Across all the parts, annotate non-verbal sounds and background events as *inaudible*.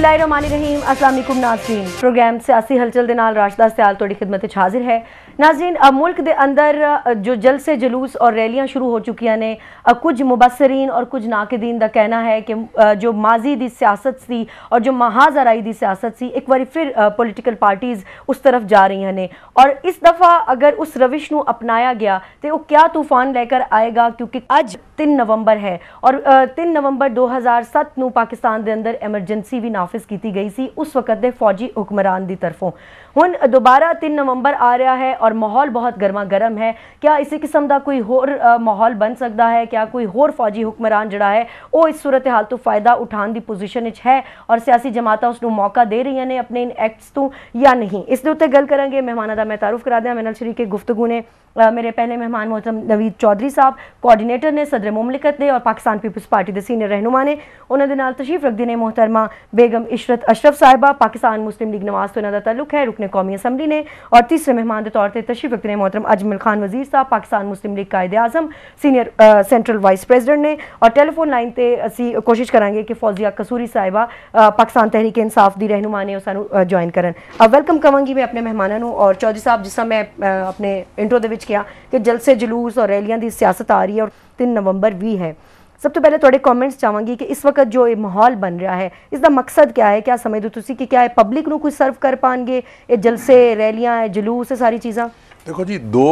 ਬਿਸਮਿਲ੍ਲਾਹਿਰਰਹਿਮਾਨਿਰਰਹੀਮ ਅਸਲਾਮ ਅਲੈਕੁਮ Nazreen programme ਸਿਆਸੀ ਹਲਚਲ ਦੇ ਨਾਲ ਰਾਸ਼ਦਾ ਸਿਆਲ ਤੁਹਾਡੀ ਖidmat ਵਿੱਚ ਹਾਜ਼ਰ ਹੈ ਨਾਜ਼ਰੀਨ ਅ, ਮੁਲਕ ਦੇ ਅੰਦਰ ਅ, ਜੋ ਜਲਸੇ ਜਲੂਸ ਔਰ ਰੈਲੀਆਂ ਸ਼ੁਰੂ ਹੋ ਚੁੱਕੀਆਂ ਨੇ ਅ, ਕੁਝ ਮੁਬਸਰੀਨ ਔਰ ਕੁਝ ਨਾਕਿਦੀਨ ਦਾ ਕਹਿਣਾ ਹੈ ਕਿ ਅ, ਜੋ ਮਾਜ਼ੀ ਦੀ ਸਿਆਸਤ ਸੀ ਔਰ ਜੋ ਮਹਾਜ਼ਰਾਈ ਦੀ ਸਿਆਸਤ ਸੀ ਇੱਕ ਵਾਰੀ ਫਿਰ ਪੋਲੀਟੀਕਲ ਪਾਰਟੀਆਂ ਉਸ ਤਰਫ ਜਾ ਰਹੀਆਂ ਨੇ ਔਰ ਇਸ ਦਫਾ ਅਗਰ ਉਸ ਰਵਿਸ਼ ਨੂੰ ਅਪਣਾਇਆ ਗਿਆ ਤੇ ਉਹ ਕਿਆ ਤੂਫਾਨ ਲੈ ਕਰ ਆਏਗਾ ਕਿਉਂਕਿ ਅੱਜ 3 ਨਵੰਬਰ ਹੈ ਔਰ ਅ, 3 ਨਵੰਬਰ 2007 ਨੂੰ ਪਾਕਿਸਤਾਨ ਦੇ ਅੰਦਰ ਐਮਰਜੈਂਸੀ ਵੀ ਨਾਫਿਜ਼ ਕੀਤੀ ਗਈ ਸੀ ਉਸ ਵਕਤ ਦੇ ਫੌਜੀ ਹੁਕਮਰਾਨ ਦੀ ਤਰਫੋਂ ਹੁਣ ਦੁਬਾਰਾ 3 ਨਵੰਬਰ ਆ ਰਿਹਾ ਹੈ ਔਰ ਮਾਹੌਲ ਬਹੁਤ ਗਰਮਾ ਗਰਮ ਹੈ ਕਿਆ ਇਸੇ ਕਿਸਮ ਦਾ ਕੋਈ ਹੋਰ ਅ, ਮਾਹੌਲ ਬਣ ਸਕਦਾ ਹੈ ਕਿਆ ਕੋਈ ਹੋਰ ਫੌਜੀ ਹੁਕਮਰਾਨ ਜਿਹੜਾ ਹੈ ਉਹ ਇਸ ਸੂਰਤ ਹਾਲ ਤੋਂ ਫਾਇਦਾ ਉਠਾਉਣ ਦੀ ਪੋਜੀਸ਼ਨ ਵਿੱਚ ਹੈ ਔਰ ਸਿਆਸੀ ਜਮਾਤਾਂ ਉਸ ਨੂੰ ਮੌਕਾ ਦੇ ਰਹੀਆਂ ਨੇ ਆਪਣੇ ਇਨ ਐਕਟਸ ਤੋਂ ਜਾਂ ਨਹੀਂ ਇਸ ਦੇ ਉੱਤੇ ਗੱਲ ਕਰਾਂਗੇ ਮਹਿਮਾਨਾਂ ਦਾ ਮੈਂ ਤਾਰਫ ਕਰਾ ਦਿਆਂ ਮੇਰੇ ਨਾਲ ਸ਼ਰੀਕੇ ਗੁਫ਼ਤਗੂ ਨੇ ਅ, ਮੇਰੇ ਪਹਿਲੇ ਮਹਿਮਾਨ ਮੁਹਤਰਮ ਨਵੀਦ ਚੌਧਰੀ ਸਾਹਿਬ ਕੋਆਰਡੀਨੇਟਰ ਨੇ ਸਦਰ ਮੁਮਲਿਕਤ ਨੇ ਔਰ ਪਾਕਿਸਤਾਨ ਪੀਪਲਸ ਪਾਰਟੀ ਦੇ ਸੀਨੀਅਰ ਰਹਿਨੁਮਾ ਨੇ ਉਹਨਾਂ ਦੇ ਨਾਲ ਤਸ਼ਰੀਫ ਰੱਖਦੇ ਨੇ ਮੁਹਤਰਮਾ ਬੇਗਮ ਇਸ਼ਰਤ ਅਸ਼ਰਫ ਸਾਹਿਬਾ ਪਾਕਿਸਤਾਨ ਮੁਸਲਿਮ ਲੀਗ ਨਵਾਜ਼ ਤੋਂ ਇਹਨਾਂ ਦਾ ਤਾਲੁਕ ਹੈ ਰੁਕਨ ਕੌਮੀ ਅਸੈਂਬਲੀ ਨੇ ਔਰ ਤੀਸਰੇ ਮਹਿਮਾਨ ਦੇ ਤੌਰ ਤੇ ਤਸ਼ਰੀਫ ਰੱਖਦੇ ਨੇ ਮੁਹਤਰਮ ਅਜਮਲ ਖਾਨ ਵਜ਼ੀਰ ਸਾਹਿਬ Pakistan Muslim League Quaid-e Azam senior central vice president ਨੇ ਔਰ ਟੈਲੀਫੋਨ ਲਾਈਨ ਤੇ ਅਸੀਂ ਕੋਸ਼ਿਸ਼ ਕਰਾਂਗੇ ਕਿ ਫੌਜ਼ੀਆ ਕਸੂਰੀ ਸਾਹਿਬਾ ਅ, ਪਾਕਿਸਤਾਨ ਤਹਿਰੀਕ ਇਨਸਾਫ ਦੀ ਰਹਿਨੁਮਾ ਨੇ ਉਹ ਸਾਨੂੰ ਜੁਆਇਨ ਕਰਨ ਵੈਲਕਮ ਕਵਾਂਗੀ ਮੈਂ ਆਪਣੇ ਮਹਿਮਾਨਾਂ ਨੂੰ ਔਰ ਚੌਧਰੀ ਸਾਹਿਬ ਜਿਸ ਤਰ੍ਹਾਂ ਮੈਂ ਅ, ਆਪਣੇ ਇੰਟਰੋ ਦੇ ਵਿੱਚ ਕਿਹਾ ਕਿ ਜਲਸੇ ਜਲੂਸ ਔਰ ਰੈਲੀਆਂ ਦੀ ਸਿਆਸਤ ਆ ਰਹੀ ਹੈ ਔਰ 3 ਨਵੰਬਰ ਵੀ ਹੈ ਸਭ ਤੋਂ ਪਹਿਲੇ ਤੁਹਾਡੇ ਕਮੈਂਟਸ ਚਾਹਾਂਗੀ ਕਿ ਇਸ ਵਕਤ ਜੋ ਇਹ ਮਾਹੌਲ ਬਣ ਰਿਹਾ ਹੈ ਇਸ ਦਾ ਮਕਸਦ ਕੀ ਹੈ ਕਿਆ ਸਮਝਦੇ ਹੋ ਤੁਸੀਂ ਕਿ ਕਿਆ ਇਹ ਪਬਲਿਕ ਨੂੰ ਕੁਝ ਸਰਵ ਕਰ ਪਾਣਗੇ ਇਹ ਜਲਸੇ ਰੈਲੀਆਂ ਇਹ ਜਲੂਸ ਇਹ ਸਾਰੀ ਚੀਜ਼ਾਂ ਦੇਖੋ ਜੀ ਦੋ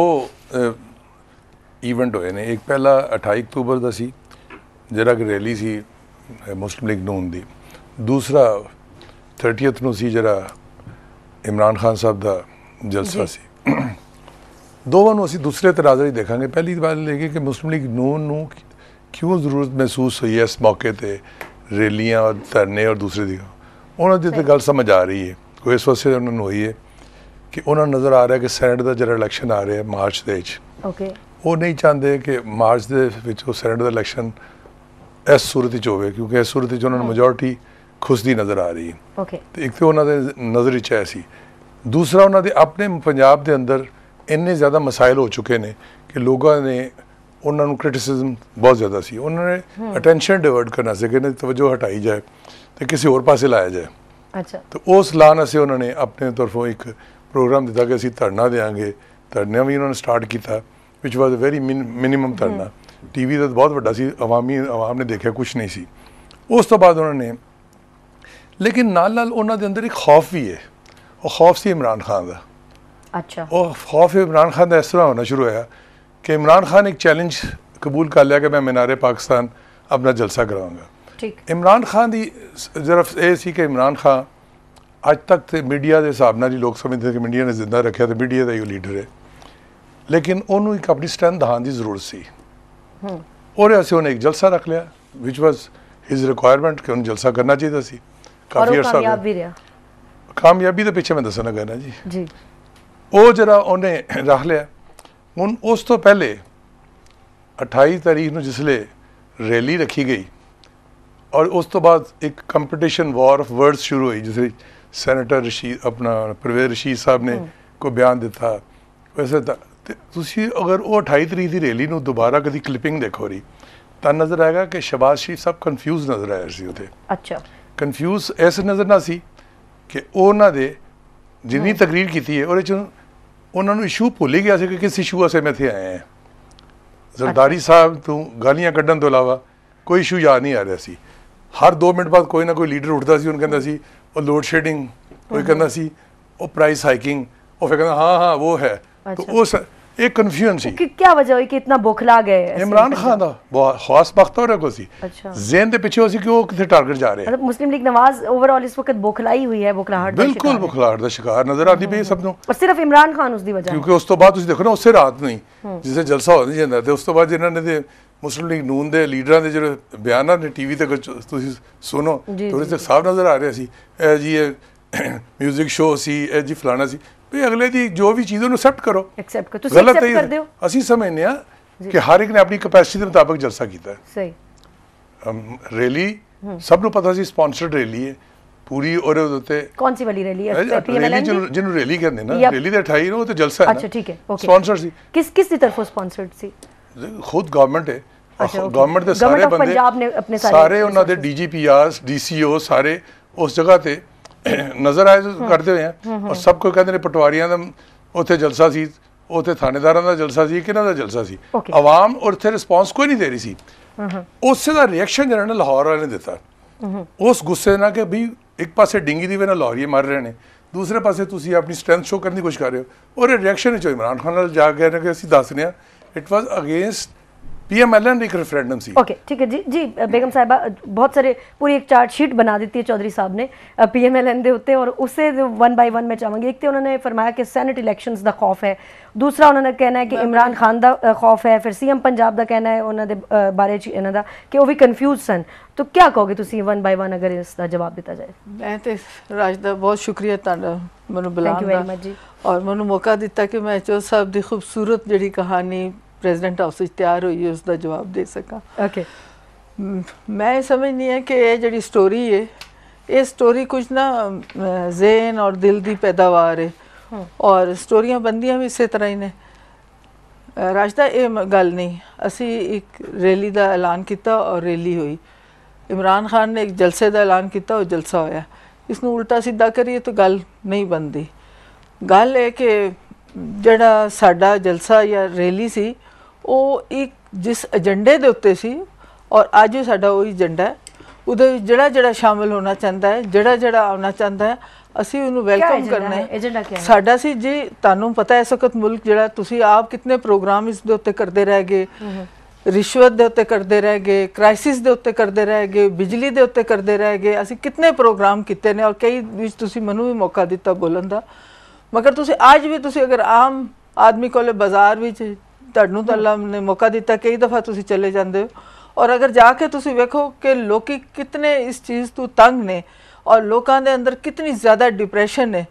ਇਵੈਂਟ ਹੋਏ ਨੇ ਇੱਕ ਪਹਿਲਾ 28 ਅਕਤੂਬਰ ਦਾ ਸੀ ਜਿਹੜਾ ਕਿ ਰੈਲੀ ਸੀ ਅਹ, ਮੁਸਲਿਮ ਲੀਗ ਨੂਨ ਦੀ ਦੂਸਰਾ 30th ਨੂੰ ਸੀ ਜਿਹੜਾ ਇਮਰਾਨ ਖਾਨ ਸਾਹਿਬ ਦਾ ਜਲਸਾ ਜੀ। ਸੀ ਦੋਵਾਂ ਨੂੰ ਅਸੀਂ ਦੂਸਰੇ ਤਰਾਜ਼ੇ ਹੀ ਦੇਖਾਂਗੇ ਪਹਿਲੀ ਗੱਲ ਇਹ ਕਿ ਮੁਸਲਿਮ ਲੀਗ ਨੂਨ ਨੂੰ ਕਿਉਂ ਜ਼ਰੂਰਤ ਮਹਿਸੂਸ ਹੋਈ ਇਸ ਮੌਕੇ ਤੇ ਰੈਲੀਆਂ ਔਰ ਧਰਨੇ ਔਰ ਦੂਸਰੇ ਦੀ? ਉਹਨਾਂ ਦੀ ਤੇ ਗੱਲ ਸਮਝ ਆ ਰਹੀ ਹੈ। ਕੋਈ ਇਸ ਵਾਸਤੇ ਉਹਨਾਂ ਨੂੰ ਹੋਈ ਹੈ ਕਿ ਉਹਨਾਂ ਨੂੰ ਨਜ਼ਰ ਆ ਰਿਹਾ ਕਿ ਸੈਨੇਟ ਦਾ ਜਿਹੜਾ ਇਲੈਕਸ਼ਨ ਆ ਰਿਹਾ ਮਾਰਚ ਦੇ ਵਿੱਚ। ਓਕੇ ਉਹ ਨਹੀਂ ਚਾਹੁੰਦੇ ਕਿ ਮਾਰਚ ਦੇ ਵਿੱਚ ਉਹ ਸੈਨੇਟ ਦਾ ਇਲੈਕਸ਼ਨ ਇਸ ਸੂਰਤ ਵਿੱਚ ਹੋਵੇ ਕਿਉਂਕਿ ਇਸ ਸੂਰਤ ਵਿੱਚ ਉਹਨਾਂ ਨੂੰ ਮੈਜੋਰਟੀ ਖੁਸਦੀ ਨਜ਼ਰ ਆ ਰਹੀ ਹੈ। ਓਕੇ ਤੇ ਇੱਕ ਤੇ ਉਹਨਾਂ ਦੇ ਨਜ਼ਰ ਵਿੱਚ ਸੀ। ਦੂਸਰਾ ਉਹਨਾਂ ਦੇ ਆਪਣੇ ਪੰਜਾਬ ਦੇ ਅੰਦਰ ਇੰਨੇ ਜ਼ਿਆਦਾ ਮਸਾਇਲ ਹੋ ਚੁੱਕੇ ਨੇ ਕਿ ਲੋਕਾਂ ਨੇ ਉਹਨਾਂ ਨੂੰ ਕ੍ਰਿਟਿਸਿਜ਼ਮ ਬਹੁਤ ਜ਼ਿਆਦਾ ਸੀ। ਉਹਨਾਂ ਨੇ ਅਟੈਂਸ਼ਨ ਡਿਵਰਟ ਕਰਨਾ ਸੀ ਕਿ ਦੀ ਤਵੱਜੋ ਹਟਾਈ ਜਾਏ ਤੇ ਕਿਸੇ ਹੋਰ ਪਾਸੇ ਲਾਇਆ ਜਾਏ। ਅੱਛਾ। ਤੇ ਉਸ ਲਾਨ ਅਸੀਂ ਉਹਨਾਂ ਨੇ ਆਪਣੇ ਤਰਫੋਂ ਇੱਕ ਪ੍ਰੋਗਰਾਮ ਦਿੱਤਾ ਕਿ ਅਸੀਂ ਧਰਨਾ ਦੇਾਂਗੇ ਧਰਨਾ ਵੀ ਉਹਨਾਂ ਨੇ ਸਟਾਰਟ ਕੀਤਾ ਵਿਚ ਵਾਸ ਵੈਰੀ ਮਿਨੀਮਮ ਧਰਨਾ। ਟੀਵੀ ਦਾ ਬਹੁਤ ਵੱਡਾ ਸੀ ਆਵਾਮੀ ਆਵਾਮ ਨੇ ਦੇਖਿਆ ਕੁਝ ਨਹੀਂ ਸੀ। ਉਸ ਤੋਂ ਬਾਅਦ ਉਹਨਾਂ ਨੇ ਲੇਕਿਨ ਨਾਲ ਨਾਲ ਉਹਨਾਂ ਦੇ ਅੰਦਰ ਇੱਕ ਖੌਫ ਵੀ ਹੈ। ਉਹ ਖੌਫ ਸੀ ਇਮਰਾਨ ਖਾਨ ਦਾ। ਅੱਛਾ। ਉਹ ਖੌਫ ਇਮਰਾਨ ਖਾਨ ਦਾ ਇਸ ਤਰ੍ਹਾਂ ਹੋਣਾ ਸ਼ੁਰੂ ਹੋਇਆ ਕਿ ਇਮਰਾਨ ਖਾਨ ਇੱਕ ਚੈਲੰਜ ਕਬੂਲ ਕਰ ਲਿਆ ਕਿ ਮੈਂ ਮਨਾਰੇ ਪਾਕਿਸਤਾਨ ਆਪਣਾ ਜਲਸਾ ਕਰਾਵਾਂਗਾ ਠੀਕ ਇਮਰਾਨ ਖਾਨ ਦੀ ਜ਼ਰਫ ਇਹ ਸੀ ਕਿ ਇਮਰਾਨ ਖਾਨ ਅੱਜ ਤੱਕ ਤੇ ਮੀਡੀਆ ਦੇ ਹਿਸਾਬ ਨਾਲ ਹੀ ਲੋਕ ਸਮਝਦੇ ਕਿ ਮੀਡੀਆ ਨੇ ਜ਼ਿੰਦਾ ਰੱਖਿਆ ਤੇ ਮੀਡੀਆ ਦਾ ਹੀ ਉਹ ਲੀਡਰ ਹੈ ਲੇਕਿਨ ਉਹਨੂੰ ਇੱਕ ਆਪਣੀ ਸਟਰੈਂਥ ਦਿਖਾਉਣ ਦੀ ਜ਼ਰੂਰਤ ਸੀ ਹੂੰ ਔਰ ਅਸੀਂ ਉਹਨੇ ਇੱਕ ਜਲਸਾ ਰੱਖ ਲਿਆ ਵਿਚ ਵਾਸ ਹਿਸ ਰਿਕੁਆਇਰਮੈਂਟ ਕਿ ਉਹਨੂੰ ਜਲਸਾ ਕਰਨਾ ਚਾਹੀਦਾ ਸੀ ਔਰ ਉਹ ਅਰਸਾ ਕਾਮਯਾਬ ਹੋ ਵੀ ਰਿਹਾ ਕਾਮਯਾਬੀ ਦੇ ਪਿੱਛੇ ਮੈਂ ਦੱਸਣ ਲੱਗਾ ਨਾ ਜੀ ਜੀ ਉਹ ਜਿਹੜਾ ਉਹਨੇ ਰੱਖ ਲਿਆ ਹੁਣ ਉਸ ਤੋਂ ਪਹਿਲੇ 28 ਤਾਰੀਖ ਨੂੰ ਜਿਸਲੇ ਰੈਲੀ ਰੱਖੀ ਗਈ ਔਰ ਉਸ ਤੋਂ ਬਾਅਦ ਇੱਕ ਕੰਪੀਟੀਸ਼ਨ ਵਾਰ ਆਫ ਵਰਡਸ ਸ਼ੁਰੂ ਹੋਈ ਜਿਸ ਵਿੱਚ ਸੈਨੇਟਰ ਰਸ਼ੀਦ ਆਪਣਾ ਪ੍ਰਵੇਸ਼ ਰਸ਼ੀਦ ਸਾਹਿਬ ਨੇ ਕੋਈ ਬਿਆਨ ਦਿੱਤਾ। ਵੈਸੇ ਤਾਂ ਤੁਸੀਂ ਅਗਰ ਉਹ 28 ਤਰੀਕ ਦੀ ਰੈਲੀ ਨੂੰ ਦੁਬਾਰਾ ਕਦੀ ਕਲਿੱਪਿੰਗ ਦੇਖੋ ਰਹੀ ਤਾਂ ਨਜ਼ਰ ਆਏਗਾ ਕਿ ਸ਼ਬਾਜ਼ ਸ਼ਰੀਫ ਸਾਹਿਬ ਕਨਫਿਊਜ਼ ਨਜ਼ਰ ਆਇਆ ਸੀ ਉਹਦੇ ਅੱਛਾ। ਕਨਫਿਊਜ਼ ਇਸ ਨਜ਼ਰ ਨਾਲ ਸੀ ਕਿ ਉਹਨਾਂ ਦੇ ਜਿੰਨੀ ਤਕਰੀਰ ਕੀਤੀ ਹੈ ਉਹਦੇ ਚ ਉਹਨਾਂ ਨੂੰ ਇਸ਼ੂ ਭੁੱਲ ਹੀ ਗਿਆ ਸੀ ਕਿ ਕਿਸ ਇਸ਼ੂ ਵਾਸਤੇ ਮੈਂ ਇੱਥੇ ਆਇਆ ਹਾਂ। ਜ਼ਰਦਾਰੀ ਸਾਹਿਬ ਤੋਂ ਗਾਲੀਆਂ ਕੱਢਣ ਤੋਂ ਇਲਾਵਾ ਕੋਈ ਇਸ਼ੂ ਯਾਦ ਨਹੀਂ ਆ ਰਿਹਾ ਸੀ। ਹਰ 2 ਮਿੰਟ ਬਾਅਦ ਕੋਈ ਨਾ ਕੋਈ ਲੀਡਰ ਉੱਠਦਾ ਸੀ ਉਹਨੂੰ ਕਹਿੰਦਾ ਸੀ ਉਹ ਲੋਡ ਸ਼ੇਡਿੰਗ ਕੋਈ ਕਹਿੰਦਾ ਸੀ ਉਹ ਪ੍ਰਾਈਸ ਹਾਈਕਿੰਗ ਉਹ ਫਿਰ ਕਹਿੰਦਾ ਹਾਂ ਹਾਂ ਉਹ ਹੈ। ਤਾਂ। ਉਸ ਇੱਕ ਕਨਫਿਊਜ਼ਨ ਸੀ कि क्या वजह हुई कि इतना बौखला गए ऐसे ਇਮਰਾਨ पंजाब? ਖਾਨ ਦਾ ਬਹੁਤ ਖਾਸ ਵਕਤ ਹੋ ਰਿਹਾ ਕੋਈ ਸੀ अच्छा ਜ਼ੇਨ ਦੇ ਪਿੱਛੇ ਉਹ ਸੀ ਕਿ ਉਹ ਕਿੱਥੇ ਟਾਰਗੇਟ ਜਾ ਰਿਹਾ मतलब मुस्लिम लीग नवाज ओवरऑल इस वक्त बौखलाई हुई है बौखलाहट का ਬਿਲਕੁਲ शिकार है। ਬੁਖਲਾਹਟ ਦਾ ਸ਼ਿਕਾਰ ਨਜ਼ਰ ਆਉਂਦੀ ਪਈ ਸਭ ਨੂੰ और सिर्फ इमरान खान उसकी वजह है। ਕਿਉਂਕਿ ਉਸ ਤੋਂ ਬਾਅਦ ਤੁਸੀਂ ਦੇਖੋ ਨਾ ਉਸੇ ਰਾਤ ਨੂੰ ਹੀ ਜਿਸੇ ਜਲਸਾ ਹੋ ਨਹੀਂ ਜਾਂਦਾ ਤੇ ਉਸ ਤੋਂ ਬਾਅਦ ਜਿਹਨਾਂ ਨੇ ਤੇ ਮੁਸਲਿਮ ਲੀਗ ਨੂਨ ਦੇ ਲੀਡਰਾਂ ਦੇ ਜਿਹੜੇ ਬਿਆਨਾਂ ਨੇ ਟੀਵੀ ਤੇ ਕੁਝ ਤੁਸੀਂ ਸੁਣੋ ਜੀ, ਥੋੜੇ ਜੀ, ਤੇ ਸਾਫ਼ ਨਜ਼ਰ ਆ ਰਿਹਾ ਸੀ ਇਹ ਜੀ ਇਹ 뮤직 ਸ਼ੋਅ ਸੀ ਇਹ ਜੀ ਫਲਾਣਾ ਸੀ ਵੀ ਅਗਲੇ ਦੀ ਜੋ ਵੀ ਚੀਜ਼ ਉਹਨੂੰ ਐਕਸੈਪਟ ਕਰੋ। ਐਕਸੈਪਟ ਕਰੋ ਤੁਸੀਂ ਐਕਸੈਪਟ ਕਰਦੇ ਹੋ? ਅਸੀਂ ਸਮਝਨੇ ਆ ਕਿ ਹਰ ਇੱਕ ਨੇ ਆਪਣੀ ਕੈਪੈਸਿਟੀ ਦੇ ਮੁਤਾਬਕ ਜਲਸਾ ਕੀਤਾ ਸਹੀ। ਰੈਲੀ ਸਭ ਨੂੰ ਪਤਾ ਸੀ ਸਪਾਂਸਰਡ ਰੈਲੀ ਹੈ। ਪੂਰੀ ਉਹਦੇ ਉੱਤੇ ਕੌਣ ਸੀ ਵਾਲੀ ਰੈਲੀ ਹੈ ਪੀਐਮਐਲਐਨ ਜਿਹਨੂੰ ਰੈਲੀ ਕਹਿੰਦੇ ਨਾ। ਰੈਲੀ ਦੇ 28 ਨੂੰ ਉਹ ਤੇ ਜਲਸਾ ਹੈ ਅੱਛਾ ਠੀਕ ਹੈ। ਓਕੇ ਸਪਾਂਸਰ ਸੀ। ਕਿਸ ਕਿਸ ਦੀ ਤਰਫੋਂ ਸਪਾਂਸਰਡ ਸੀ? ਖੁਦ ਗਵਰਨਮੈਂਟ ਹੈ। ਗਵਰਨਮੈਂਟ ਦੇ ਸਾਰੇ ਬੰਦੇ ਪੰਜਾਬ ਨੇ ਆਪਣੇ ਸਾਰੇ ਉਹਨਾਂ ਦੇ ਡੀਜੀਪੀਆਰਸ ਡੀਸੀਓ ਸਾਰੇ ਉਸ ਜਗ੍ਹਾ ਤੇ *coughs* ਨਜ਼ਰ ਆਏ ਕਰਦੇ ਹੋਏ ਆ। ਔਰ ਸਭ ਕੋਈ ਕਹਿੰਦੇ ਨੇ ਪਟਵਾਰੀਆਂ ਦਾ ਉੱਥੇ ਜਲਸਾ ਸੀ। ਉੱਥੇ ਥਾਣੇਦਾਰਾਂ ਦਾ ਜਲਸਾ ਸੀ ਕਿਹਨਾਂ ਦਾ ਜਲਸਾ ਸੀ. ਆਵਾਮ ਔਰ ਉੱਥੇ ਰਿਸਪੌਂਸ ਕੋਈ ਨਹੀਂ ਦੇ ਰਹੀ ਸੀ। ਉਸੇ ਦਾ ਰਿਐਕਸ਼ਨ ਜਿਹੜਾ ਨਾ ਲਾਹੌਰ ਵਾਲੇ ਨੇ ਦਿੱਤਾ। ਉਸ ਗੁੱਸੇ ਨਾਲ ਕਿ ਵੀ ਇੱਕ ਪਾਸੇ ਡਿੰਗੀ ਦੀ ਵੇ ਲਾਹੌਰੀਏ ਮਰ ਰਹੇ ਨੇ ਦੂਸਰੇ ਪਾਸੇ ਤੁਸੀਂ ਆਪਣੀ ਸਟਰੈਂਥ ਸ਼ੋ ਕਰਨ ਦੀ ਕੋਸ਼ਿਸ਼ ਕਰ ਰਹੇ ਹੋ। ਔਰ ਰਿਐਕਸ਼ਨ ਵਿੱਚ ਇਮਰਾਨ ਖਾਨ ਨਾਲ ਜਾ ਕੇ ਨੇ ਕਿ ਅਸੀਂ ਦੱਸ ਰਹੇ ਹਾਂ। ਇਟ ਵਾਸ ਅਗੇਂਸਟ ਪੀਐਮਐਲਐਨ ਇੱਕ ਰੈਫਰੈਂਡਮ ਸੀ ओके ठीक है जी जी बेगम साहिबा बहुत सारे पूरी एक चार्ट शीट बना दी है चौधरी साहब ने पीएमएलएन ਦੇ ਉੱਤੇ ਔਰ ਉਸੇ वन बाय वन ਮੈਂ ਚਾਹਾਂਗੀ ਇੱਕ ਤੇ ਉਹਨਾਂ ਨੇ ਫਰਮਾਇਆ ਕਿ ਸੈਨੇਟ ਇਲੈਕਸ਼ਨਸ ਦਾ ਖੌਫ ਹੈ ਦੂਸਰਾ ਉਹਨਾਂ ਨੇ ਕਹਿਣਾ ਹੈ ਕਿ ਇਮਰਾਨ ਖਾਨ ਦਾ ਅ, ਖੌਫ ਹੈ ਫਿਰ ਸੀਐਮ ਪੰਜਾਬ ਦਾ ਕਹਿਣਾ ਹੈ ਉਹਨਾਂ ਦੇ ਅ, ਬਾਰੇ ਚ ਇਹਨਾਂ ਦਾ ਕਿ ਉਹ ਵੀ ਕਨਫਿਊਜ਼ ਸਨ ਤਾਂ ਕੀ ਕਹੋਗੇ ਤੁਸੀਂ वन बाय वन ਅਗਰ ਇਸ ਦਾ ਜਵਾਬ ਦਿੱਤਾ ਜਾਏ ਮੈਂ ਤੇ ਰਾਜ ਦਾ ਬਹੁਤ ਸ਼ੁਕਰੀਆ ਤੁਹਾਡਾ ਮੈਨੂੰ ਬੁਲਾਉਣ very ਦਾ much ਜੀ। ਔਰ ਮੈਨੂੰ ਮੌਕਾ ਦਿੱਤਾ ਕਿ ਮੈਂ ਚੋ ਸਾਹਿਬ ਦੀ ਖੂਬਸੂਰਤ ਜਿਹੜੀ ਕਹਾਣੀ ਪ੍ਰੈਜ਼ੀਡੈਂਟ ਹਾਊਸ ਵਿੱਚ ਤਿਆਰ ਹੋਈ ਉਸ ਦਾ ਜਵਾਬ ਦੇ ਸਕਾਂ। ਓਕੇ ਮ, ਸਮਝਨੀ ਹੈ ਕਿ ਇਹ ਜਿਹੜੀ ਸਟੋਰੀ ਹੈ ਇਹ ਸਟੋਰੀ ਕੁਝ ਨਾ ਜ਼ੇਨ ਔਰ ਦਿਲ ਦੀ ਪੈਦਾਵਾਰ ਹੈ। ਔਰ ਸਟੋਰੀਆਂ ਬੰਦੀਆਂ ਵੀ ਇਸੇ ਤਰ੍ਹਾਂ ਹੀ ਨੇ। ਰਾਜਦਾ ਇਹ ਗੱਲ ਨਹੀਂ। ਅਸੀਂ ਇੱਕ ਰੈਲੀ ਦਾ ਐਲਾਨ ਕੀਤਾ ਔਰ ਰੈਲੀ ਹੋਈ। ਇਮਰਾਨ ਖਾਨ ਨੇ ਇੱਕ ਜਲਸੇ ਦਾ ਐਲਾਨ ਕੀਤਾ ਉਹ ਜਲਸਾ ਹੋਇਆ। ਇਸ ਨੂੰ ਉਲਟਾ ਸਿੱਧਾ ਕਰੀਏ ਤਾਂ ਗੱਲ ਨਹੀਂ ਬਣਦੀ। ਗੱਲ ਇਹ ਕਿ ਜਿਹੜਾ ਸਾਡਾ ਜਲਸਾ ਜਾਂ ਰੈਲੀ ਸੀ ਉਹ ਇੱਕ ਜਿਸ ਏਜੰਡੇ ਦੇ ਉੱਤੇ ਸੀ ਔਰ ਅੱਜ ਵੀ ਸਾਡਾ ਉਹੀ ਏਜੰਡਾ ਹੈ ਉਹਦੇ ਵਿੱਚ ਜਿਹੜਾ ਜਿਹੜਾ ਸ਼ਾਮਲ ਹੋਣਾ ਚਾਹੁੰਦਾ ਹੈ ਜਿਹੜਾ ਜਿਹੜਾ ਆਉਣਾ ਚਾਹੁੰਦਾ ਹੈ ਅਸੀਂ ਉਹਨੂੰ ਵੈਲਕਮ ਕਰਨਾ ਹੈ? ਸਾਡਾ ਸੀ ਜੀ ਤੁਹਾਨੂੰ ਪਤਾ ਹੈ ਇਸ ਵਕਤ ਮੁਲਕ ਜਿਹੜਾ ਤੁਸੀਂ ਆਪ ਕਿੰਨੇ ਪ੍ਰੋਗਰਾਮ ਇਸ ਦੇ ਉੱਤੇ ਕਰਦੇ ਰਹਿ ਗਏ। ਰਿਸ਼ਵਤ ਦੇ ਉੱਤੇ ਕਰਦੇ ਰਹਿ ਗਏ ਕ੍ਰਾਈਸਿਸ ਦੇ ਉੱਤੇ ਕਰਦੇ ਰਹਿ ਗਏ ਬਿਜਲੀ ਦੇ ਉੱਤੇ ਕਰਦੇ ਰਹਿ ਗਏ। ਅਸੀਂ ਕਿੰਨੇ ਪ੍ਰੋਗਰਾਮ ਕੀਤੇ ਨੇ ਔਰ ਕਈ ਵਿੱਚ ਤੁਸੀਂ ਮੈਨੂੰ ਵੀ ਮੌਕਾ ਦਿੱਤਾ ਬੋਲਣ ਦਾ। ਮਗਰ ਤੁਸੀਂ ਅੱਜ ਵੀ ਤੁਸੀਂ ਅਗਰ ਆਮ ਆਦਮੀ ਕੋਲੇ ਬਾਜ਼ਾਰ ਵਿੱਚ ਤੁਹਾਨੂੰ ਤਾਂ ਅੱਲਾ ਨੇ ਮੌਕਾ ਦਿੱਤਾ ਕਈ ਦਫਾ ਤੁਸੀਂ ਚਲੇ ਜਾਂਦੇ ਹੋ। ਔਰ ਅਗਰ ਜਾ ਕੇ ਤੁਸੀਂ ਵੇਖੋ ਕਿ ਲੋਕੀ ਕਿਤਨੇ ਇਸ ਚੀਜ਼ ਤੋਂ ਤੰਗ ਨੇ ਔਰ ਲੋਕਾਂ ਦੇ ਅੰਦਰ ਕਿਤਨੀ ਜ਼ਿਆਦਾ ਡਿਪਰੈਸ਼ਨ ਨੇ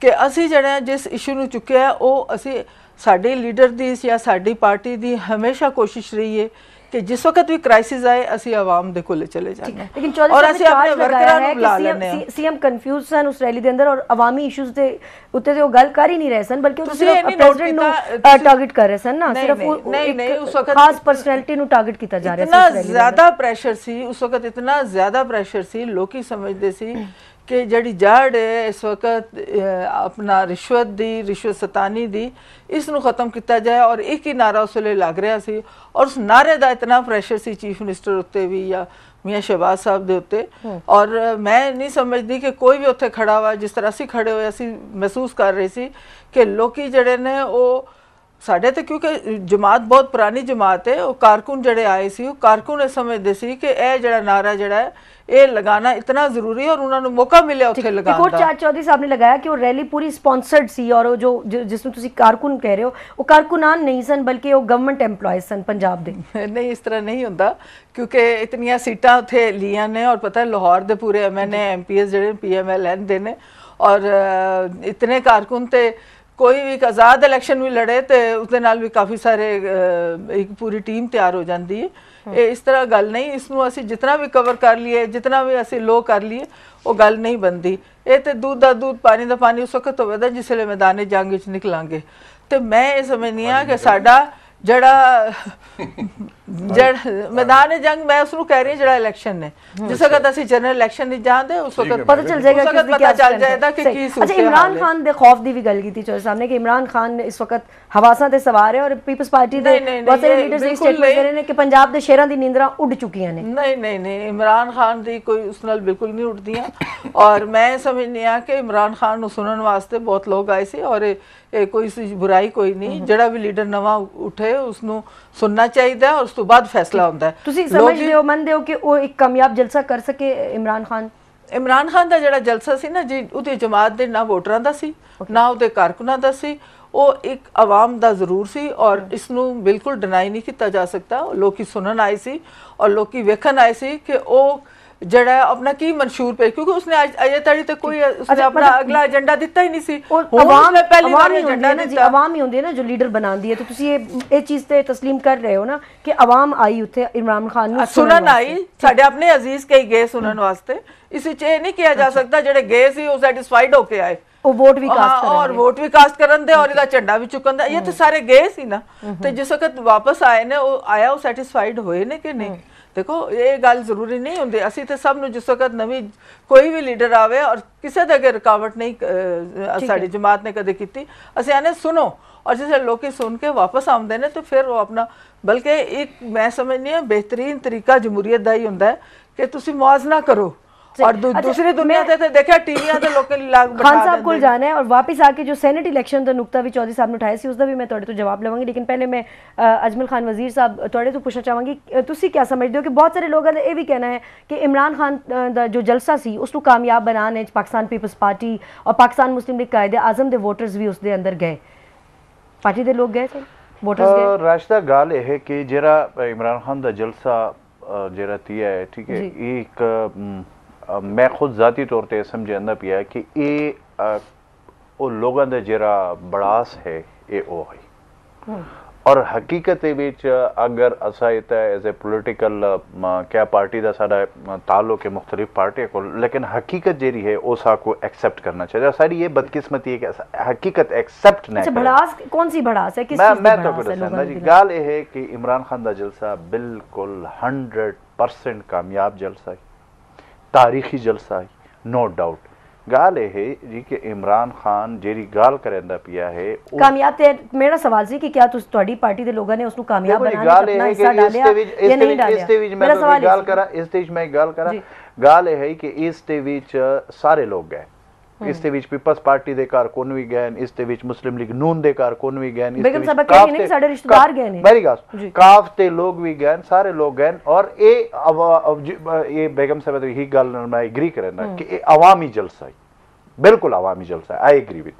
ਕਿ ਅਸੀਂ ਜਿਹੜਾ ਜਿਸ ਇਸ਼ੂ ਨੂੰ ਚੁੱਕਿਆ ਉਹ ਅਸੀਂ ਸਾਡੇ ਲੀਡਰ ਦੀ ਜਾਂ ਸਾਡੀ ਪਾਰਟੀ ਦੀ ਹਮੇਸ਼ਾ ਕੋਸ਼ਿਸ਼ ਰਹੀ ਹੈ ਕਿ ਜਿਸ ਵਕਤ ਵੀ ਕ੍ਰਾਈਸਿਸ ਆਏ ਅਸੀਂ ਆਵਾਮ ਦੇ ਕੋਲੇ ਚਲੇ ਜਾਣਾ ਲੇਕਿਨ ਚੌਧਰੀ ਸਾਹਿਬ ਨੇ ਆਪਣੇ ਚਾਰਜ ਵਰਕਰਾਂ ਹੈ ਨੂੰ ਬੁਲਾ ਹਾਂ। ਸੀਐਮ ਕਨਫਿਊਜ਼ ਸਨ ਉਸ ਰੈਲੀ ਦੇ ਅੰਦਰ ਔਰ ਅਵਾਮੀ ਇਸ਼ੂਜ਼ ਦੇ ਉੱਤੇ ਤੇ ਉਹ ਗੱਲ ਕਰ ਹੀ ਨਹੀਂ ਰਹੇ ਸਨ ਬਲਕਿ ਉਹ ਸਿਰਫ ਪ੍ਰੈਜ਼ੀਡੈਂਟ ਨੂੰ ਟਾਰਗੇਟ ਕਰ ਰਹੇ ਸਨ ਨਾ। ਸਿਰਫ ਨਹੀਂ, ਉਹ ਨਹੀਂ, ਇੱਕ ਨਹੀਂ, ਉਸ ਵਕਤ ਖਾਸ ਪਰਸਨੈਲਿਟੀ ਨੂੰ ਟਾਰਗੇਟ ਕੀਤਾ ਜਾ ਰਿਹਾ ਸੀ ਇਤਨਾ। ਜ਼ਿਆਦਾ ਪ੍ਰੈਸ਼ਰ ਸੀ ਉਸ ਵਕਤ ਇਤਨਾ ਜ਼ਿਆਦਾ ਪ੍ਰੈਸ਼ਰ ਸੀ ਲੋਕੀ ਸਮਝਦੇ ਸੀ ਕਿ ਜਿਹੜੀ ਜੜ ਹੈ ਇਸ ਵਕਤ ਆਪਣਾ ਰਿਸ਼ਵਤ ਦੀ ਰਿਸ਼ਵਤ ਸਤਾਨੀ ਦੀ ਇਸ ਨੂੰ ਖਤਮ ਕੀਤਾ ਜਾਏ ਔਰ ਇੱਕ ਹੀ ਨਾਰਾ ਉਸ ਵੇਲੇ ਲੱਗ ਰਿਹਾ ਸੀ ਔਰ ਉਸ ਨਾਰੇ ਦਾ ਇਤਨਾ ਪ੍ਰੈਸ਼ਰ ਸੀ ਚੀਫ ਮਿਨਿਸਟਰ ਉੱਤੇ ਵੀ ਜਾਂ ਮੀਆਂ ਸ਼ਹਿਬਾਜ਼ ਸਾਹਿਬ ਦੇ ਉੱਤੇ ਔਰ ਮੈਂ ਨਹੀਂ ਸਮਝਦੀ ਕਿ ਕੋਈ ਵੀ ਉੱਥੇ ਖੜਾ ਹੋਇਆ ਜਿਸ ਤਰ੍ਹਾਂ ਅਸੀਂ ਖੜੇ ਹੋਏ ਅਸੀਂ ਮਹਿਸੂਸ ਕਰ ਰਹੇ ਸੀ ਕਿ ਲੋਕੀ ਜਿਹੜੇ ਨੇ ਉਹ ਸਾਡੇ ਤੇ ਕਿਉਂਕਿ ਜਮਾਤ ਬਹੁਤ ਪੁਰਾਣੀ ਜਮਾਤ ਹੈ ਉਹ ਕਾਰਕੁਨ ਜਿਹੜੇ ਆਏ ਸੀ ਉਹ ਕਾਰਕੁਨ ਇਹ ਸਮਝਦੇ ਸੀ ਕਿ ਇਹ ਜਿਹੜਾ ਨਾਰਾ ਜਿਹੜਾ ਹੈ ਇਹ ਲਗਾਉਣਾ ਇਤਨਾ ਜ਼ਰੂਰੀ ਹੈ ਔਰ ਉਹਨਾਂ ਨੂੰ ਮੌਕਾ ਮਿਲਿਆ ਉੱਥੇ ਇੱਕ ਲਗਾਉਣ ਹੋਰ ਦਾ। ਚਾਰ ਚੌਧਰੀ ਸਾਹਿਬ ਨੇ ਲਗਾਇਆ ਕਿ ਉਹ ਰੈਲੀ ਪੂਰੀ ਸਪਾਂਸਰਡ ਸੀ ਔਰ ਉਹ ਜੋ ਜਿਸ ਨੂੰ ਤੁਸੀਂ ਕਾਰਕੁਨ ਕਹਿ ਰਹੇ ਹੋ ਉਹ ਕਾਰਕੁਨਾਨ ਨਹੀਂ ਸਨ ਬਲਕਿ ਉਹ ਗਵਰਨਮੈਂਟ EMPLOYEES ਸਨ ਪੰਜਾਬ ਦੇ। *laughs* ਨਹੀਂ ਇਸ ਤਰ੍ਹਾਂ ਨਹੀਂ ਹੁੰਦਾ ਕਿਉਂਕਿ ਇਤਨੀਆਂ ਸੀਟਾਂ ਉੱਥੇ ਲੀਆਂ ਨੇ ਔਰ ਪਤਾ ਹੈ ਲਾਹੌਰ ਦੇ ਪੂਰੇ ਐਮਐਨਏ ਐਮਪੀਐਸ ਜਿਹੜੇ ਪੀਐਮਐਲਐਨ ਦੇ ਨੇ ਔਰ ਇਤਨੇ ਕਾਰਕੁਨ ਤੇ ਕੋਈ ਵੀ ਆਜ਼ਾਦ ਇਲੈਕਸ਼ਨ ਵੀ ਲੜੇ ਤੇ ਉਸਦੇ ਨਾਲ ਵੀ ਕਾਫੀ ਸਾਰੇ ਇੱਕ ਪੂਰੀ ਟੀਮ ਤਿਆਰ ਹੋ ਜਾਂਦੀ ਹੈ। ਇਹ ਇਸ ਤਰ੍ਹਾਂ ਗੱਲ ਨਹੀਂ ਇਸ ਨੂੰ ਅਸੀਂ ਜਿਤਨਾ ਵੀ ਕਵਰ ਕਰ ਲਈਏ ਜਿਤਨਾ ਵੀ ਅਸੀਂ ਲੋ ਕਰ ਲਈਏ ਉਹ ਗੱਲ ਨਹੀਂ ਬੰਦੀ ਇਹ ਤੇ ਦੁੱਧ ਦਾ ਦੁੱਧ ਪਾਣੀ ਦਾ ਪਾਣੀ ਉਸ ਵਕਤ ਹੋਵੇਗਾ ਜਿਸ ਵੇਲੇ ਮੈਦਾਨੇ ਜੰਗ ਵਿੱਚ ਨਿਕਲਾਂਗੇ। ਤੇ ਮੈਂ ਇਹ ਸਮਝਨੀ ਆ ਕਿ ਸਾਡਾ ਜਿਹੜਾ ਮੈਦਾਨ ਜੰਗ ਮੈਂ ਉਸ ਨੂੰ ਕਹਿ ਰਹੀ ਹਾਂ ਜਿਹੜਾ ਇਲੈਕਸ਼ਨ ਨੇ। ਜਿਸ ਵਕਤ ਅਸੀਂ ਜਨਰਲ ਇਲੈਕਸ਼ਨ ਨਹੀਂ ਜਾਣਦੇ ਉਸ ਵਕਤ ਪਤਾ ਚੱਲ ਜਾਏਗਾ ਕਿ ਪਤਾ ਚੱਲ ਜਾਏਗਾ ਕਿ ਕੀ ਅੱਛਾ ਇਮਰਾਨ ਖਾਨ ਦੇ ਖੌਫ ਦੀ ਵੀ ਗੱਲ ਕੀਤੀ ਚੌਧਰੀ ਸਾਹਿਬ ਨੇ ਕਿ ਇਮਰਾਨ ਖਾਨ ਇਸ ਵਕਤ ਹਵਾਸਾਂ ਤੇ ਸਵਾਰ ਹੈ ਔਰ ਪੀਪਲਸ ਪਾਰਟੀ ਦੇ ਬਹੁਤ ਸਾਰੇ ਲੀਡਰਸ ਇਹ ਸਟੇਟਮੈਂਟ ਦੇ। ਰਹੇ ਨੇ ਕਿ ਪੰਜਾਬ ਦੇ ਸ਼ਹਿਰਾਂ ਦੀ ਨੀਂਦਰਾਂ ਉੱਡ ਚੁੱਕੀਆਂ ਨੇ। ਨਹੀਂ ਨਹੀਂ ਨਹੀਂ ਇਮਰਾਨ ਖਾਨ ਦੀ ਕੋਈ ਉਸ ਨਾਲ ਬਿਲਕੁਲ ਨਹੀਂ ਉੱਠਦੀਆਂ ਔਰ ਮੈਂ ਸਮਝਨੀ ਆ ਕਿ ਇਮਰਾਨ ਖਾਨ ਨੂੰ ਸੁਣਨ ਵਾਸਤੇ ਬਹੁਤ ਲੋਕ ਆਏ ਸੀ ਔਰ ਇਹ ਕੋਈ ਸੀ ਬੁਰਾਈ ਕੋਈ ਨਹੀਂ। ਜਿਹੜਾ ਵੀ ਲੀਡਰ ਨਵਾਂ ਉੱਠੇ ਉਸ ਨੂੰ ਸੁਣਨਾ ਚਾਹੀਦਾ ਔਰ ਉਸ ਤੋਂ ਬਾਅਦ ਫੈਸਲਾ ਹੁੰਦਾ ਤੁਸੀਂ ਸਮਝਦੇ ਹੋ ਮੰਨਦੇ ਹੋ ਕਿ ਉਹ ਇੱਕ ਕਾਮਯਾਬ ਜਲਸਾ ਕਰ ਸਕੇ ਇਮਰਾਨ ਖਾਨ? ਇਮਰਾਨ ਖਾਨ ਦਾ ਜਿਹੜਾ ਜਲਸਾ ਸੀ ਨਾ ਜੀ ਉਹਦੀ ਜਮਾਤ ਦੇ ਨਾ ਵੋਟਰਾਂ ਦਾ ਸੀ ਨਾ ਉਹਦੇ ਕਾਰਕੁਨਾਂ ਦਾ ਸੀ। ਉਹ ਇੱਕ ਆਵਾਮ ਦਾ ਜ਼ਰੂਰ ਸੀ ਔਰ ਇਸ ਨੂੰ ਬਿਲਕੁਲ ਡਿਨਾਈ ਨਹੀਂ ਕੀਤਾ ਜਾ ਸਕਦਾ। ਲੋਕੀ ਸੁਣਨ ਆਏ ਸੀ ਔਰ ਲੋਕੀ ਵੇਖਣ ਆਏ ਸੀ ਕਿ ਉਹ ਜਿਹੜਾ ਹੈ ਆਪਣਾ ਕੀ ਮਨਸ਼ੂਰ ਪੇ ਕਿਉਂਕਿ ਉਸਨੇ ਅੱਜ ਅਜੇ ਤੜੀ ਤੇ ਕੋਈ ਉਸਨੇ ਅੱਛਾ, ਆਪਣਾ ਮਤਲਬ- ਅਗਲਾ ਏਜੰਡਾ ਦਿੱਤਾ ਹੀ ਨਹੀਂ ਸੀ ਉਹ ਹੁਣ ਆਵਾਮ ਉਸਨੇ ਪਹਿਲੀ ਵਾਰ ਆਵਾਮ ਹੀ ਹੁੰਦੀ ਏਜੰਡਾ ਹੈ ਨਾ ਜੀ ਦਿੱਤਾ ਆਵਾਮ ਹੀ ਹੁੰਦੀ ਹੈ ਨਾ ਜੋ ਲੀਡਰ ਬਣਾਉਂਦੀ ਹੈ ਤੇ ਤੁਸੀਂ ਇਹ ਇਹ ਚੀਜ਼ ਤੇ تسلیم ਕਰ ਰਹੇ ਹੋ ਨਾ ਕਿ ਆਵਾਮ ਆਈ ਉੱਥੇ ਇਮਰਾਨ ਖਾਨ ਨੂੰ ਸੁਣਨ ਵਾਸਤੇ। ਆਈ ਸਾਡੇ ਆਪਣੇ ਅਜ਼ੀਜ਼ ਕਈ ਗਏ ਸੁਣਨ ਵਾਸਤੇ ਇਸ ਵਿੱਚ ਇਹ ਨਹੀਂ ਕਿਹਾ ਜਾ ਸਕਦਾ ਜਿਹੜੇ ਗਏ ਸੀ ਉਹ ਸੈਟੀਸਫਾਈਡ ਹੋ ਕੇ ਆਏ ਉਹ ਵੋਟ ਵੀ ਕਾਸਟ ਹਾਂ, ਕਰਨ ਔਰ ਵੋਟ ਵੀ ਕਾਸਟ ਕਰਨ ਦੇ ਔਰ ਇਹਦਾ ਝੰਡਾ ਵੀ ਚੁੱਕਣ ਦਾ ਇਹ ਤਾਂ ਸਾਰੇ ਗਏ ਸੀ ਨਾ ਤੇ ਜਿਸ ਵਕਤ ਵਾਪਸ ਆਏ ਨੇ ਉਹ ਆਇਆ ਉਹ ਸੈਟੀਸਫਾਈਡ ਹੋਏ ਨੇ ਕਿ ਨਹੀਂ ਦੇਖੋ ਇਹ ਗੱਲ ਜ਼ਰੂਰੀ ਨਹੀਂ ਹੁੰਦੀ। ਅਸੀਂ ਤੇ ਸਭ ਨੂੰ ਜਿਸ ਵਕਤ ਨਵੀਂ ਕੋਈ ਵੀ ਲੀਡਰ ਆਵੇ ਔਰ ਕਿਸੇ ਦੇ ਅੱਗੇ ਰੁਕਾਵਟ ਨਹੀਂ ਸਾਡੀ ਜਮਾਤ ਨੇ ਕਦੇ ਕੀਤੀ ਅਸੀਂ ਆਨੇ ਸੁਣੋ। ਔਰ ਜਿਸੇ ਲੋਕੀ ਸੁਣ ਕੇ ਵਾਪਸ ਆਉਂਦੇ ਨੇ ਤੇ ਫਿਰ ਉਹ ਆਪਣਾ ਬਲਕਿ ਇੱਕ ਮੈਂ ਸਮਝਨੀ ਹਾਂ ਬਿਹਤਰੀਨ ਤਰੀਕਾ ਜਮਹੂਰੀਅਤ ਦਾ ਹੀ ਹੁੰਦਾ ਹੈ ਕਿ ਤੁਸੀਂ ਮੁਆਜ਼ਨਾ ਕਰੋ। ਔਰ ਦੂ- ਅੱਛਾ, ਦੂਸਰੀ ਦੁਨੀਆ ਤੇ ਤੇ ਦੇਖਿਆ ਟੀਵੀਆਂ ਤੇ ਲੋਕਾਂ ਲਈ ਲਾਗ ਖਾਨ ਸਾਹਿਬ ਕੋਲ ਜਾਣਾ ਹੈ ਔਰ ਵਾਪਸ ਆ ਕੇ ਜੋ ਸੈਨੇਟ ਇਲੈਕਸ਼ਨ ਦਾ ਨੁਕਤਾ ਵੀ ਚੌਧਰੀ ਸਾਹਿਬ ਨੇ ਉਠਾਇਆ ਸੀ ਉਸ ਦਾ ਵੀ ਮੈਂ ਤੁਹਾਡੇ ਤੋਂ ਜਵਾਬ ਲਵਾਂਗੀ ਲੇਕਿਨ ਪਹਿਲੇ ਮੈਂ ਅ, ਅਜਮਲ ਖਾਨ ਵਜ਼ੀਰ ਸਾਹਿਬ ਤੁਹਾਡੇ ਤੋਂ ਪੁੱਛਣਾ ਚਾਹਾਂਗੀ ਅ, ਤੁਸੀਂ ਕੀ ਸਮਝਦੇ ਹੋ ਕਿ ਬਹੁਤ ਸਾਰੇ ਲੋਕਾਂ ਦਾ ਇਹ ਵੀ ਕਹਿਣਾ ਹੈ ਕਿ ਇਮਰਾਨ ਖਾਨ ਅ, ਦਾ ਜੋ ਜਲਸਾ ਸੀ ਉਸ ਨੂੰ ਕਾਮਯਾਬ ਬਣਾਉਣ ਵਿੱਚ ਪਾਕਿਸਤਾਨ ਪੀਪਲਸ ਪਾਰਟੀ ਔਰ ਪਾਕਿਸਤਾਨ ਮੁਸਲਿਮ ਲੀਗ ਕਾਇਦੇ ਆਜ਼ਮ ਦੇ ਵੋਟਰਸ ਵੀ ਉਸ ਦੇ ਅੰਦਰ ਗਏ ਪਾਰਟੀ ਦੇ ਲੋਕ ਗਏ ਸਨ ਵੋਟਰਸ ਗਏ ਅਹ ਰਾਸ਼ਦਾ ਗੱਲ ਇਹ ਹੈ ਕਿ ਜਿਹੜਾ ਅਹ ਇਮਰਾਨ ਖਾਨ ਦਾ ਜਲਸਾ ਅਹ ਜਿਹੜਾ ਤੀਆ ਹੈ ਠੀਕ ਹੈ ਜੀ। ਇਹ ਇੱਕ ਅਮ, ਅਹ मैं खुद जाती तौर पर यह समझा पिया कि ये लोगों का जरा बड़ास है ये है और हकीकत अगर असा इतना एज ए पोलिटिकल क्या पार्टी का सा तालुक है मुख्तलिफ़ पार्टियों को लेकिन हकीकत जी है वो सबको एक्सैप्ट करना चाहिए सारी ये बदकिस्मती है कि हकीकत एक्सैप्ट नहीं कौन सी भड़ास है किस मैं, मैं तो समझा जी गाल है कि इमरान खान का जलसा बिल्कुल हंड्रेड परसेंट कामयाब जलसा है ਤਾਰੀਖੀ ਜਲਸਾ ਹੈ ਨੋ ਡਾਊਟ ਗੱਲ ਇਹ ਹੈ ਜੀ ਕਿ ਇਮਰਾਨ ਖਾਨ ਜਿਹੜੀ ਗੱਲ ਕਰਦਾ ਪਿਆ ਹੈ ਉਹ ਕਾਮਯਾਬ ਤੇ ਮੇਰਾ ਸਵਾਲ ਸੀ ਕਿ ਕਿਆ ਤੁਸੀਂ ਤੁਹਾਡੀ ਪਾਰਟੀ ਦੇ ਲੋਕਾਂ ਨੇ ਉਸ ਨੂੰ ਕਾਮਯਾਬ ਬਣਾਉਣ ਇਹ ਆਪਣਾ ਹਿੱਸਾ ਡਾਲਿਆ ਦੇ ਜਾਂ ਇਸ ਦੇ ਨਹੀਂ ਵਿੱਚ ਡਾਲਿਆ ਇਸ ਦੇ ਵਿੱਚ ਮੈਂ ਗੱਲ। ਕਰਾਂ ਇਸ ਦੇ ਵਿੱਚ ਮੈਂ ਗੱਲ ਕਰਾਂ। ਗੱਲ ਇਹ ਹੈ ਕਿ ਇਸ ਦੇ ਵਿੱਚ ਸਾਰੇ ਲੋਕ ਗਏ ਇਸ ਦੇ ਵਿੱਚ ਪੀਪਲਸ ਪਾਰਟੀ ਦੇ ਕਾਰਕੁਨ ਵੀ ਗਏ ਨੇ, ਇਸ ਦੇ ਵਿੱਚ ਮੁਸਲਿਮ ਲੀਗ ਨੂਨ ਦੇ ਕਾਰਕੁਨ ਵੀ ਗਏ ਨੇ, ਇਸ ਦੇ ਬੇਗਮ ਵਿੱਚ ਸਾਹਿਬਾ ਕਹਿ ਰਹੀ ਕਾਫ ਨੇ ਕਿ ਤੇ- ਸਾਡੇ ਰਿਸ਼ਤੇਦਾਰ ਕਾਫ- ਗਏ ਨੇ। ਮੇਰੀ ਗੱਲ ਜੀ। ਕਾਫ ਤੇ ਲੋਕ ਵੀ ਗਏ ਨੇ, ਸਾਰੇ ਲੋਕ ਗਏ ਨੇ ਔਰ ਇਹ ਅਵਾ- ਅਵ- ਜੀ- ਅ, ਇਹ ਬੇਗਮ ਸਾਹਿਬਾ ਦੀ ਹੀ ਗੱਲ ਨਾਲ ਮੈਂ ਐਗਰੀ ਕਰਨਾ ਕਿ ਇਹ ਆਵਾਮੀ ਜਲਸਾ ਹੈ ਬਿਲਕੁਲ ਆਵਾਮੀ ਜਲਸਾ ਹੈ ਆਈ ਐਗਰੀ ਵਿਦ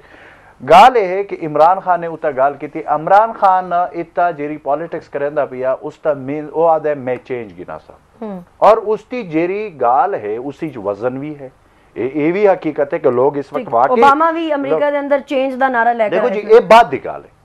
ਗੱਲ ਇਹ ਹੈ ਕਿ ਇਮਰਾਨ ਖਾਨ ਨੇ ਉਤਾ ਗੱਲ ਕੀਤੀ ਇਮਰਾਨ ਖਾਨ ਇਤਾ ਜਿਹੜੀ ਪੋਲਿਟਿਕਸ ਕਰਦਾ ਪਿਆ ਉਸ ਦਾ ਮੇਨ ਉਹ ਆਦਾ ਮੈਂ ਚੇਂਜ ਗਿਨਾ ਸਾ ਹੂੰ ਔਰ ਉਸ ਦੀ ਜਿਹੜੀ ਗੱਲ ਹੈ ਉਸੀ ਚ ਵਜ਼ਨ ਵੀ ਹੈ ਇਹ ਵੀ ਹਕੀਕਤ ਹੈ ਕਿ ਲੋਕ ਇਸ ਵਕਤ। ਵਾਕਈ ਓਬਾਮਾ ਵੀ ਅਮਰੀਕਾ ਦੇ ਅੰਦਰ ਚੇਂਜ ਦਾ ਨਾਰਾ ਲੈ ਕੇ ਦੇਖੋ ਜੀ। ਇਹ ਬਾਤ ਦੀ ਗੱਲ ਹੈ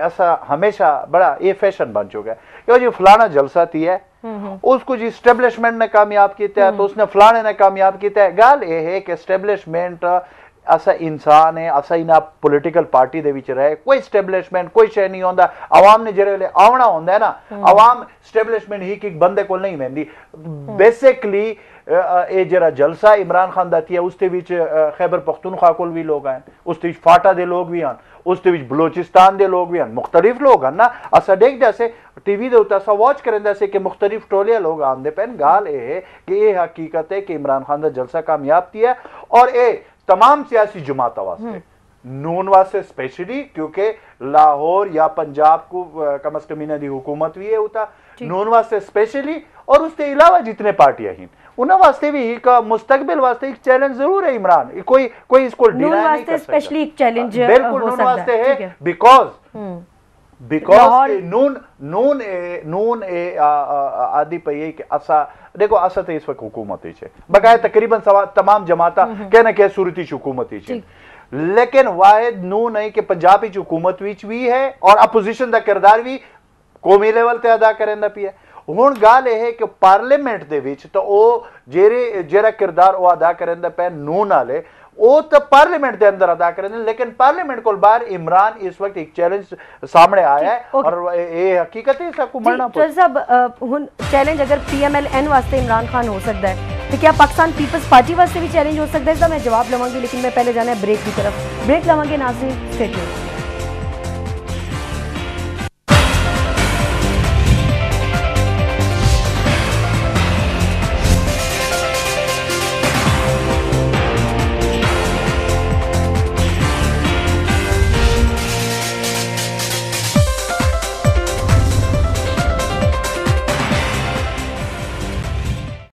ऐसा हमेशा बड़ा ये फ़ैशन बन चुका है। कि जी फलाना जलसा थी है। उसको जी स्टेब्लिशमेंट ने कामयाब किया तो उसने फलाने ने कामयाब किया है। गल ये है कि स्टेब्लिशमेंट ਅਸਾ ਇਨਸਾਨ ਹੈ ਅਸਾ ਇਨਾ ਪੋਲੀਟੀਕਲ ਪਾਰਟੀ ਦੇ ਵਿੱਚ ਰਹੇ ਕੋਈ ਸਟੈਬਲਿਸ਼ਮੈਂਟ ਕੋਈ ਸ਼ੈ ਨਹੀਂ ਹੁੰਦਾ ਆਵਾਮ ਨੇ ਜਿਹੜੇ ਵੇਲੇ ਆਉਣਾ ਹੁੰਦਾ ਹੈ ਨਾ ਆਵਾਮ ਸਟੈਬਲਿਸ਼ਮੈਂਟ ਹੀ ਇੱਕ ਬੰਦੇ ਕੋਲ ਨਹੀਂ ਵੰਦੀ ਬੇਸਿਕਲੀ ਇਹ ਜਿਹੜਾ ਜਲਸਾ ਇਮਰਾਨ ਖਾਨ ਦਾ ਤੀਆ ਉਸ ਦੇ ਵਿੱਚ ਅ, ਖੈਬਰ ਪਖਤੂਨਖਵਾ ਕੋਲ ਵੀ ਲੋਕ ਆਏ ਉਸ ਦੇ ਵਿੱਚ ਫਾਟਾ ਦੇ ਲੋਕ ਵੀ ਹਨ ਉਸ ਦੇ ਵਿੱਚ ਬਲੋਚਿਸਤਾਨ ਦੇ ਲੋਕ ਵੀ ਹਨ ਮੁxtਲਿਫ ਲੋਕ ਹਨ ਨਾ ਅਸਾਂ ਦੇਖਦੇ ਸੇ ਟੀਵੀ ਦੇ ਉੱਤੇ ਅਸਾਂ ਵਾਚ ਕਰਦਾ ਸੇ ਕਿ ਮੁxtਲਿਫ ਟੋਲੀਆਂ ਲੋਕ ਆਉਂਦੇ ਪੈਣ ਗੱਲ ਇਹ ਹੈ ਕਿ ਇਹ ਹਕੀਕਤ ਹੈ ਕਿ ਇਮਰਾਨ ਖਾਨ ਦਾ ਜਲਸਾ ਕਾਮਯਾਬ ਤੀਆ ਔਰ ਇਹ तमाम सियासी जमातों वास्ते नून वास्ते स्पेशली क्योंकि लाहौर या पंजाब को कम अज कम इन्होंने हुकूमत भी है उतना नून वास्ते स्पेशली और उसके अलावा जितने पार्टियाँ हैं उन्होंने वास्ते भी एक मुस्तकबिल वास्ते एक चैलेंज ज़रूर है इमरान। कोई कोई इसको नून नहीं कर सकता। स्पेशली एक चैलेंज बिल्कुल नून वास्ते है। बिकॉज़ हम्म बिकॉज लाहौर- नून नून ए, नून ए, आ, आ, आ, आदि पई है कि असा देखो असा तो इस वक्त हुकूमत ही है बकाया तकरीबन सवा तमाम जमाता कहना क्या सूरती हुकूमत ही है लेकिन वाहिद नून है कि पंजाब ही हुकूमत विच भी है और अपोजिशन का किरदार भी ਕੌਮੀ ਲੈਵਲ ਤੇ ਅਦਾ ਕਰਨ ਦਾ ਪਿਆ ਹੁਣ ਗੱਲ ਇਹ ਹੈ ਕਿ ਪਾਰਲੀਮੈਂਟ ਦੇ ਵਿੱਚ ਤਾਂ ਉਹ ਜਿਹੜੇ ਜਿਹੜਾ ਕਿਰਦਾਰ ਉਹ ਅਦਾ ਕਰਨ ਦਾ ਪਿਆ ਨੂਨ ਵਾਲੇ ਉਹ ਤਾਂ ਪਾਰਲੀਮੈਂਟ ਦੇ ਅੰਦਰ ਅਦਾ ਕਰਨ ਦੇ ਲੇਕਿਨ ਪਾਰਲੀਮੈਂਟ ਕੋਲ ਬਾਹਰ ਇਮਰਾਨ ਇਸ ਵਕਤ ਇੱਕ ਚੈਲੰਜ ਸਾਹਮਣੇ ਆਇਆ ਹੈ ਠੀਕ, okay। ਔਰ ਇਹ ਇਹ ਹਕੀਕਤ ਹੈ ਸਭ को मरना ਜੀ ਚੌਧਰੀ ਸਾਹਿਬ ਅ, ਹੁਣ ਚੈਲੰਜ ਅਗਰ ਪੀਐਮਐਲਐਨ ਵਾਸਤੇ ਇਮਰਾਨ ਖਾਨ ਹੋ ਸਕਦਾ ਹੈ ਤੇ क्या ਪਾਕਿਸਤਾਨ ਪੀਪਲਸ ਪਾਰਟੀ ਵਾਸਤੇ ਵੀ ਚੈਲੰਜ ਹੋ ਸਕਦਾ ਹੈ ਇਸ ਦਾ ਮੈਂ ਜਵਾਬ ਲਵਾਂਗੀ ਲੇਕਿਨ ਮੈਂ ਪਹਿਲੇ ਜਾਣਾ ਹੈ ਬ੍ਰੇਕ ਦੀ ਤਰਫ ਬ੍ਰੇਕ ਲਵਾਂਗੇ ਨਾਜ਼ਰੀਨ ਸਟੇਟ